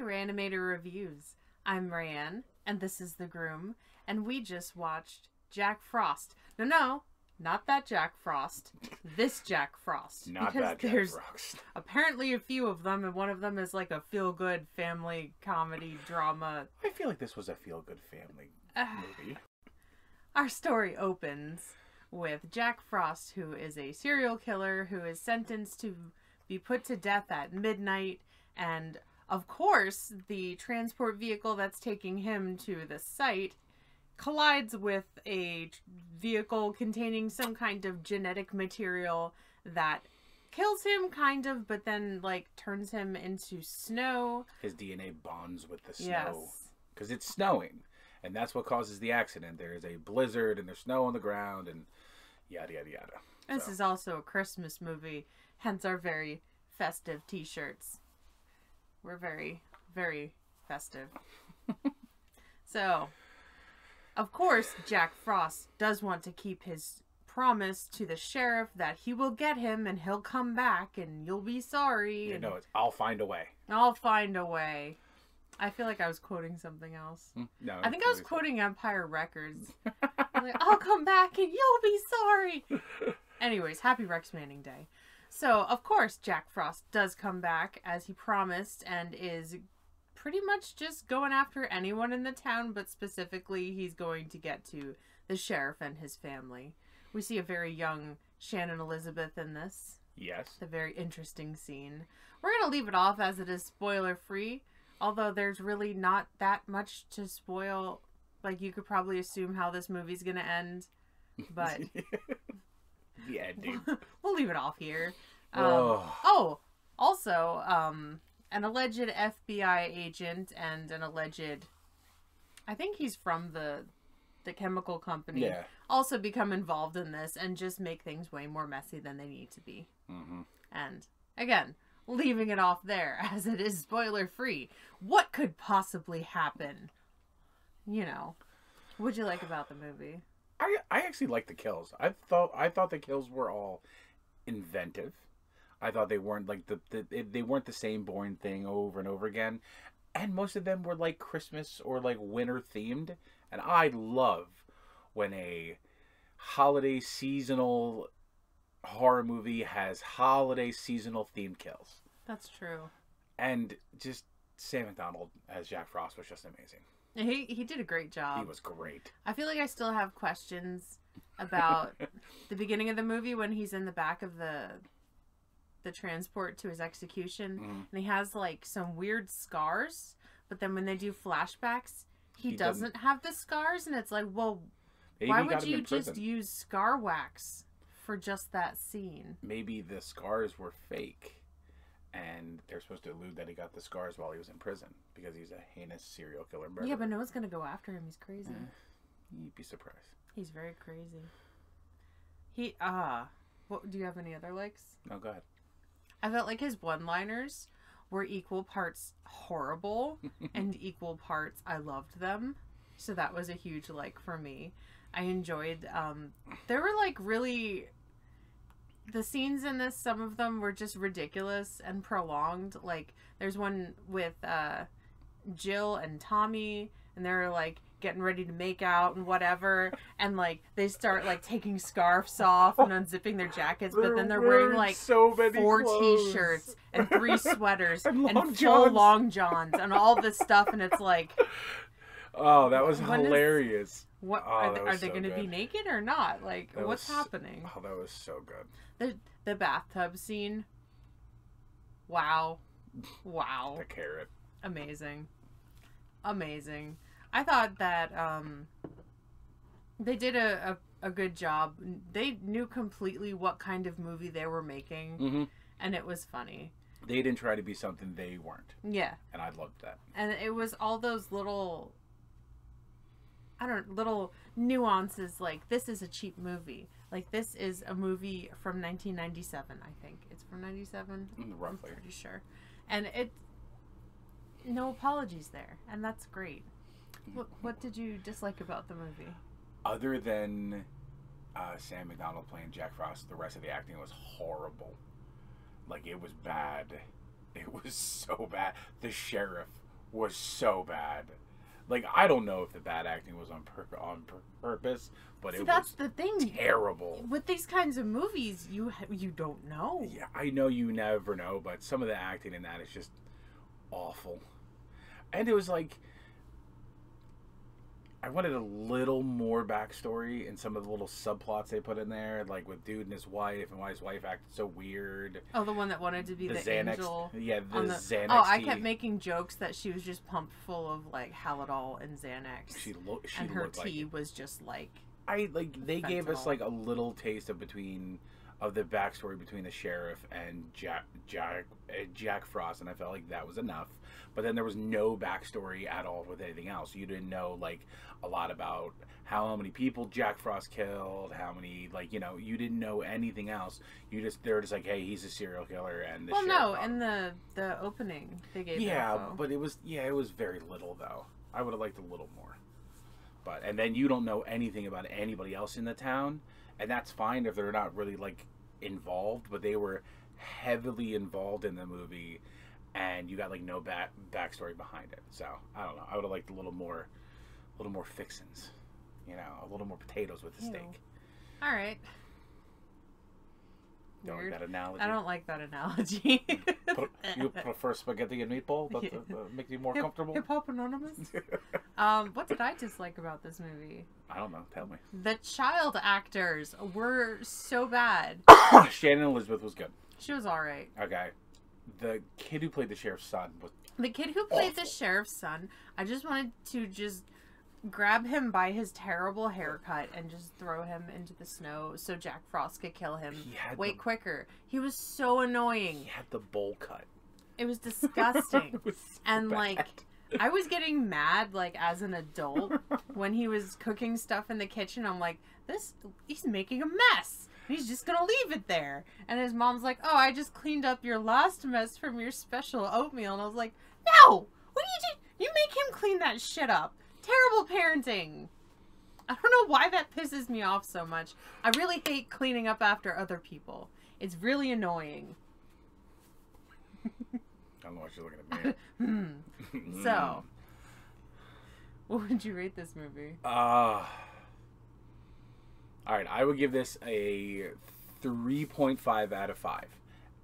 to Rayanimator Reviews. I'm Rayanne, and this is The Groom, and we just watched Jack Frost. No, no, not that Jack Frost. This Jack Frost. Not because that Jack there's Frost. apparently a few of them, and one of them is like a feel good family comedy drama. I feel like this was a feel good family movie. Our story opens with Jack Frost, who is a serial killer who is sentenced to be put to death at midnight. And of course, the transport vehicle that's taking him to the site collides with a vehicle containing some kind of genetic material that kills him, kind of, but then, like, turns him into snow. His DNA bonds with the snow because it's snowing, and that's what causes the accident. There is a blizzard, and there's snow on the ground, and yada yada yada. This So. is also a Christmas movie, hence our very festive t shirts. We're very, very festive. so, of course, Jack Frost does want to keep his promise to the sheriff that he will get him and he'll come back and you'll be sorry You and know, it's I'll find a way. I'll find a way. I feel like I was quoting something else. Hmm, No, I think I was quoting Empire Records. like, I'll come back and you'll be sorry. Anyways, happy Rex Manning Day. So, of course, Jack Frost does come back as he promised and is pretty much just going after anyone in the town, but specifically, he's going to get to the sheriff and his family. We see a very young Shannon Elizabeth in this. Yes. A very interesting scene. We're going to leave it off as it is spoiler free, although there's really not that much to spoil. Like, you could probably assume how this movie's going to end, but the ending. we'll leave it off here. Um, Oh. oh, also, um, an alleged FBI agent and an alleged, I think he's from the the chemical company, Yeah. also become involved in this and just make things way more messy than they need to be. hmm And again, leaving it off there as it is spoiler free. What could possibly happen? You know, what'd you like about the movie? I I actually like the kills. I thought I thought the kills were all inventive. I thought they weren't like the, the they- they weren't the same boring thing over and over again, and most of them were like Christmas or like winter themed. And I love when a holiday seasonal horror movie has holiday seasonal themed kills. That's true. And just Sam MacDonald as Jack Frost was just amazing. He he did a great job. He was great. I feel like I still have questions about the beginning of the movie when he's in the back of the the transport to his execution Mhm. and he has like some weird scars, but then when they do flashbacks, he, He doesn't, doesn't. have the scars and it's like, well, Maybe why would you just use scar wax for just that scene? maybe the scars were fake and they're supposed to allude that he got the scars while he was in prison because he's a heinous serial killer murderer. Yeah, but no one's gonna go after him. He's crazy. You'd be surprised. He's very crazy. He ah. What do you have any other likes? No, go ahead. I felt like his one-liners were equal parts horrible and equal parts I loved them. So that was a huge like for me. I enjoyed um there were like really the scenes in this some of them were just ridiculous and prolonged. Like there's one with uh Jill and Tommy and they're like getting ready to make out and whatever and like they start like taking scarves off and unzipping their jackets but then they're wearing like so many four clothes. t-shirts and three sweaters And and, long full johns. long johns and all this stuff and it's like Oh, that was When is- hilarious. what Oh, are, they, are they going to be naked or not like That what's was- happening Oh, that was so good. the the bathtub scene wow wow The carrot. Amazing. Amazing. I thought that um they did a, a, a good job. They knew completely what kind of movie they were making hmm and it was funny. They didn't try to be something they weren't, yeah. And I loved that. and it was all those little i don't little nuances like this is a cheap movie. Like this is a movie from 1997 i think. It's from 97 Mm, Roughly. i'm pretty sure. And it no apologies there and that's great what, what did you dislike about the movie Other than uh, Sam MacDonald playing Jack Frost, the rest of the acting was horrible. Like it was bad. It was so bad. The sheriff was so bad. Like I don't know if the bad acting was on pur- on pur- purpose, but See, it that's was the thing. terrible. With these kinds of movies, you ha- you don't know. Yeah, I know you never know, but some of the acting in that is just awful. And it was like I wanted a little more backstory in some of the little subplots they put in there, like with dude and his wife, and why his wife acted so weird. Oh, the one that wanted to be The, the, Xanax, angel. yeah, the, the- Xanax. oh, I kept making jokes that she was just pumped full of like Haldol and Xanax, She looked. She and her like tea it. was just like I like they gave us like a little taste of between of the backstory between the sheriff and Jack Jack uh, Jack Frost, and I felt like that was enough. But then there was no backstory at all with anything else. You didn't know like a lot about how many people Jack Frost killed, how many like you know you didn't know anything else. You just they were just like, hey, he's a serial killer, and the well, no, got in the the opening they gave yeah, info. but it was yeah, it was very little though. I would have liked a little more. And then you don't know anything about anybody else in the town, and that's fine if they're not really like involved, but they were heavily involved in the movie, and you got like no back backstory behind it. So I don't know. I would have liked a little more, a little more fixins, you know, a little more potatoes with the Ew. steak. all right. Don't like that analogy. I don't like that analogy. You prefer spaghetti and meatball? That uh, make you more Hip- comfortable. Hip Hop Anonymous. um, what did I dislike about this movie? I don't know. Tell me. The child actors were so bad. Shannon Elizabeth was good. She was all right. Okay. The kid who played the sheriff's son was The kid who played the sheriff's son, I just wanted to just grab him by his terrible haircut and just throw him into the snow so Jack Frost could kill him way the, quicker. He was so annoying. he had the bowl cut. It was disgusting. It was so And, bad. like, I was getting mad like as an adult when he was cooking stuff in the kitchen. I'm like, this he's making a mess. He's just gonna leave it there. And his mom's like, Oh, I just cleaned up your last mess from your special oatmeal. And I was like, No! What do you do? You make him clean that shit up. Terrible parenting. I don't know why that pisses me off so much. I really hate cleaning up after other people. It's really annoying. I don't know what you're looking at me. Hmm. So, what would you rate this movie? Uh, all right, I would give this a 3.5 out of 5.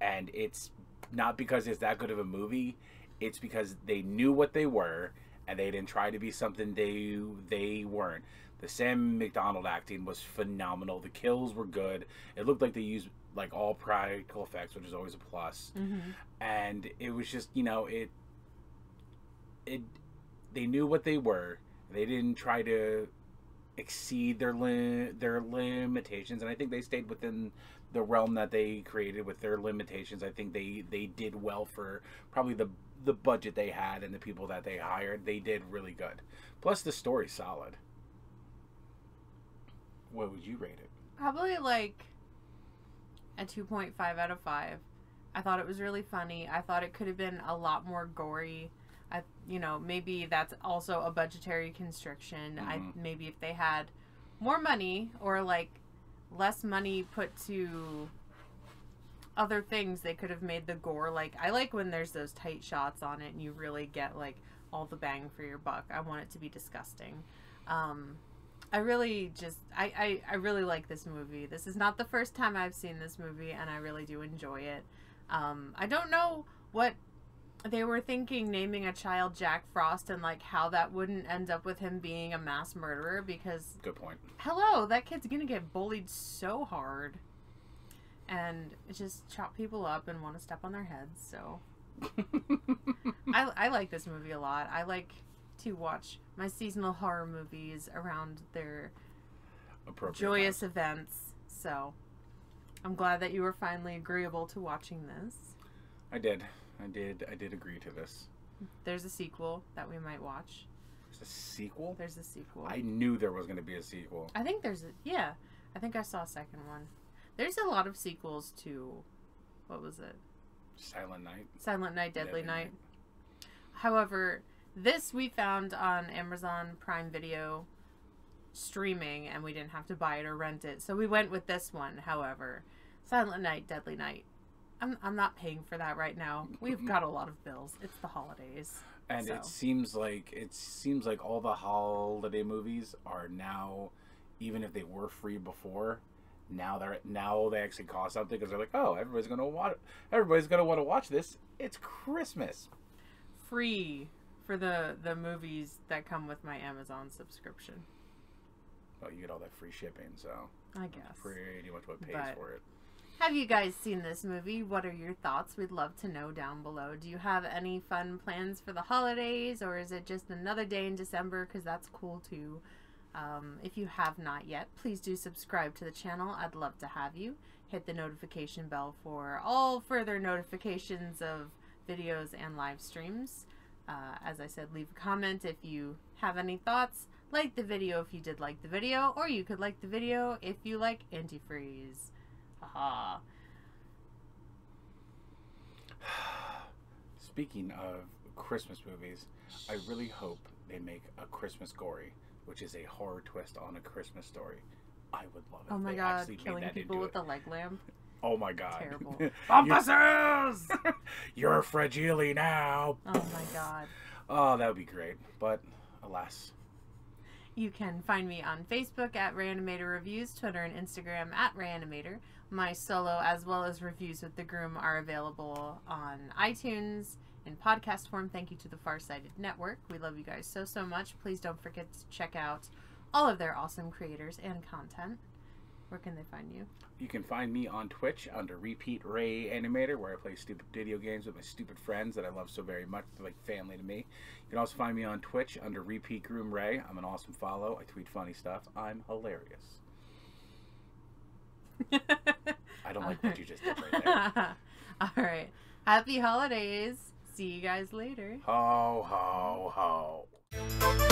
And it's not because it's that good of a movie, it's because they knew what they were and they didn't try to be something they they weren't. The Sam MacDonald acting was phenomenal. The kills were good. It looked like they used like all practical effects, which is always a plus Mm-hmm. and it was just you know it it they knew what they were they didn't try to exceed their li- their limitations and i think they stayed within the realm that they created with their limitations i think they they did well for probably the the budget they had and the people that they hired they did really good plus the story's solid what would you rate it Probably like a 2.5 out of 5. I thought it was really funny. I thought it could have been a lot more gory. I you know, maybe that's also a budgetary constriction. I Mhm. maybe if they had more money or like less money put to other things, they could have made the gore like I like when there's those tight shots on it and you really get like all the bang for your buck. I want it to be disgusting. Um I really just I, I I really like this movie. This is not the first time I've seen this movie, and I really do enjoy it. Um, I don't know what they were thinking naming a child Jack Frost and like how that wouldn't end up with him being a mass murderer because good point hello, that kid's gonna get bullied so hard and just chop people up and want to step on their heads. So I I like this movie a lot. I like to watch my seasonal horror movies around their joyous time. events. So I'm glad that you were finally agreeable to watching this. i did i did i did agree to this There's a sequel that we might watch. There's a sequel There's a sequel. I knew there was going to be a sequel. I think there's a yeah. I think I saw a second one. There's a lot of sequels to what was it? Silent Night. Silent Night, Deadly, Deadly Night. However, this we found on Amazon Prime Video streaming and we didn't have to buy it or rent it. So we went with this one, however. Silent Night, Deadly Night. I'm, I'm not paying for that right now. We've got a lot of bills. It's the holidays. And So. it seems like it seems like all the holiday movies are now, even if they were free before, now they're now they actually cost something because they're like, oh, everybody's gonna watch, everybody's gonna want to watch this. It's Christmas. Free for the the movies that come with my Amazon subscription. Well, you get all that free shipping, so I guess. pretty much what pays But- for it. Have you guys seen this movie? What are your thoughts? We'd love to know down below. Do you have any fun plans for the holidays, or is it just another day in December? Because that's cool too. Um, if you have not yet, please do subscribe to the channel. I'd love to have you. Hit the notification bell for all further notifications of videos and live streams. Uh, as I said, leave a comment if you have any thoughts. Like the video if you did like the video, or you could like the video if you like antifreeze. Haha. Speaking of Christmas movies, I really hope they make a Christmas Gory, which is a horror twist on a Christmas story. I would love it. Oh my they god, killing people with it. a leg lamp. Oh my god. Terrible. Bumpusses! You're fragile now. Oh my god. Oh, that would be great. But alas. You can find me on Facebook at Rayanimator Reviews, Twitter and Instagram at Rayanimator. My solo as well as reviews with the groom are available on iTunes in podcast form. Thank you to the Farsighted Network. We love you guys so so much. Please don't forget to check out all of their awesome creators and content. Where can they find you? You can find me on Twitch under Repeat Ray Animator, where I play stupid video games with my stupid friends that I love so very much. They're like family to me. You can also find me on Twitch under Repeat Groom Ray. I'm an awesome follow. I tweet funny stuff. I'm hilarious. I don't like what you just did right there. All right. Happy holidays. See you guys later. Ho, ho, ho.